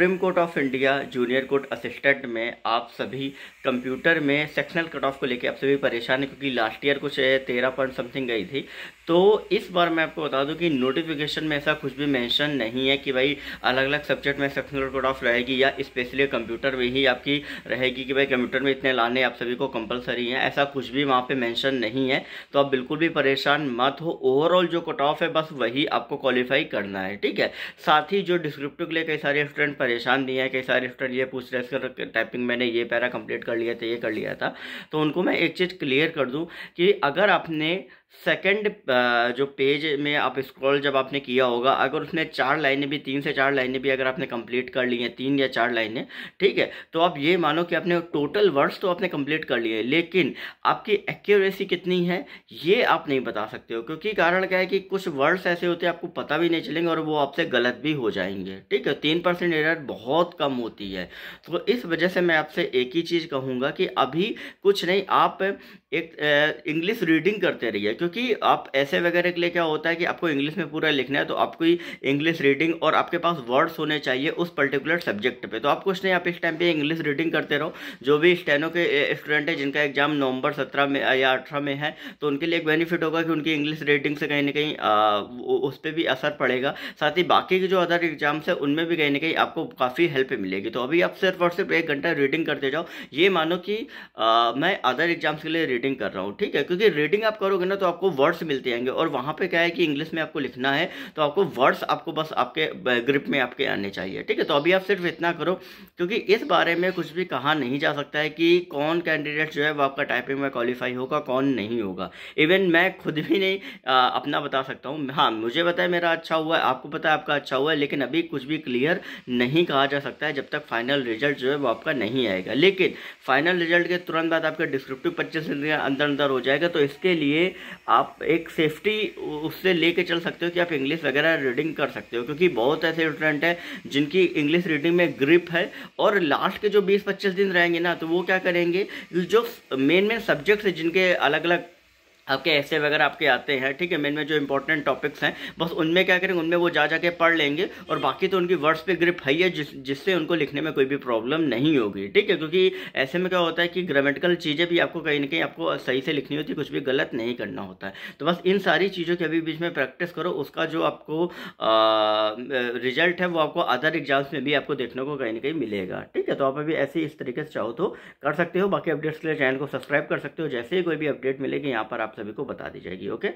Supreme Court of India junior court assistant में आप सभी कंप्यूटर में सेक्शनल कट ऑफ़ को लेकर आप सभी परेशान हैं, क्योंकि लास्ट ईयर कुछ तेरह पॉइंट समथिंग गई थी। तो इस बार मैं आपको बता दूँ कि नोटिफिकेशन में ऐसा कुछ भी मेंशन नहीं है कि भाई अलग अलग सब्जेक्ट में सेक्शनल कट ऑफ़ रहेगी या स्पेशली कंप्यूटर में ही आपकी रहेगी कि भाई कंप्यूटर में इतने लाने आप सभी को कंपलसरी हैं, ऐसा कुछ भी वहाँ पर मैंशन नहीं है। तो आप बिल्कुल भी परेशान मत हो। ओवरऑल जो कट ऑफ़ है, बस वही आपको क्वालिफाई करना है, ठीक है? साथ ही जो डिस्क्रिप्टिव के लिए कई सारे स्टूडेंट परेशान नहीं है, कई सारे स्टूडेंट ये पूछ रहे टाइपिंग मैंने ये पैरा कंप्लीट कर लिया था, ये कर लिया था। तो उनको मैं एक चीज़ क्लियर कर दूँ कि अगर आपने सेकंड जो पेज में आप स्क्रॉल जब आपने किया होगा, अगर उसने चार लाइनें भी, तीन से चार लाइनें भी अगर आपने कंप्लीट कर ली हैं, तीन या चार लाइनें, ठीक है तो आप ये मानो कि आपने टोटल वर्ड्स तो आपने कंप्लीट कर लिए लेकिन आपकी एक्यूरेसी कितनी है, ये आप नहीं बता सकते हो, क्योंकि कारण क्या है कि कुछ वर्ड्स ऐसे होते हैं, आपको पता भी नहीं चलेंगे और वो आपसे गलत भी हो जाएँगे, ठीक है, तीन परसेंट बहुत कम होती है। तो इस वजह से मैं आपसे एक ही चीज़ कहूँगा कि अभी कुछ नहीं, आप एक इंग्लिश रीडिंग करते रहिए क्योंकि आप ऐसे वगैरह के लिए क्या होता है कि आपको इंग्लिश में पूरा लिखना है तो आपको इंग्लिश रीडिंग और आपके पास वर्ड्स होने चाहिए उस पर्टिकुलर सब्जेक्ट पे। तो आप कुछ नहीं, आप इस टाइम पे इंग्लिश रीडिंग करते रहो। जो भी स्टेनो के स्टूडेंट है, जिनका एग्ज़ाम नवंबर सत्रह में, या अठारह में है तो उनके लिए एक बेनिफिट होगा कि उनकी इंग्लिश रीडिंग से कहीं ना कहीं उस पर भी असर पड़ेगा। साथ ही बाकी के जो अदर एग्ज़ाम्स है, उनमें भी कहीं ना कहीं आपको काफ़ी हेल्प मिलेगी। तो अभी आप सिर्फ़ और सिर्फ़ एक घंटा रीडिंग करते जाओ। ये मानो कि मैं अदर एग्ज़ाम्स के लिए रीडिंग कर रहा हूँ, ठीक है? क्योंकि रीडिंग आप करोगे ना तो आपको वर्ड्स मिलते आएँगे और वहाँ पे क्या है कि इंग्लिश में आपको लिखना है तो आपको वर्ड्स आपको बस आपके ग्रिप में आपके आने चाहिए ठीक है? तो अभी आप सिर्फ़ इतना करो क्योंकि इस बारे में कुछ भी कहा नहीं जा सकता है कि कौन कैंडिडेट जो है वो आपका टाइपिंग में क्वालिफाई होगा कौन नहीं होगा। इवन मैं खुद भी नहीं आ, अपना बता सकता हूँ। हाँ मुझे पता है मेरा अच्छा हुआ है आपको पता है आपका अच्छा हुआ है लेकिन अभी कुछ भी क्लियर नहीं कहा जा सकता है जब तक फाइनल रिज़ल्ट जो है वो आपका नहीं आएगा। लेकिन फाइनल रिज़ल्ट के तुरंत बाद आपका डिस्क्रिप्टिव पच्चीस अंदर अंदर हो जाएगा तो इसके लिए आप एक सेफ्टी उससे लेके चल सकते हो कि आप इंग्लिश वगैरह रीडिंग कर सकते हो, क्योंकि बहुत ऐसे स्टूडेंट हैं जिनकी इंग्लिश रीडिंग में ग्रिप है और लास्ट के जो 20-25 दिन रहेंगे ना तो वो क्या करेंगे? जो मेन मेन सब्जेक्ट्स हैं जिनके अलग अलग आपके ऐसे वगैरह आपके आते हैं, ठीक है? मेन में जो इंपॉर्टेंट टॉपिक्स हैं, बस उनमें क्या करेंगे? उनमें वो जा जाके पढ़ लेंगे और बाकी तो उनकी वर्ड्स पे ग्रिप है जिस, जिससे उनको लिखने में कोई भी प्रॉब्लम नहीं होगी, ठीक है? क्योंकि ऐसे में क्या होता है कि ग्रामेटिकल चीज़ें भी आपको कहीं ना कहीं आपको सही से लिखनी होती है, कुछ भी गलत नहीं करना होता है। तो बस इन सारी चीज़ों के अभी बीच में प्रैक्टिस करो, उसका जो आपको रिज़ल्ट है, वो आपको अदर एग्ज़ाम्स में भी आपको देखने को कहीं ना कहीं मिलेगा, ठीक है? तो आप अभी ऐसे इस तरीके से चाहो तो कर सकते हो, बाकी अपडेट्स के लिए चैनल को सब्सक्राइब कर सकते हो, जैसे ही कोई भी अपडेट मिलेगी, यहाँ पर आप सभी को बता दी जाएगी ओके?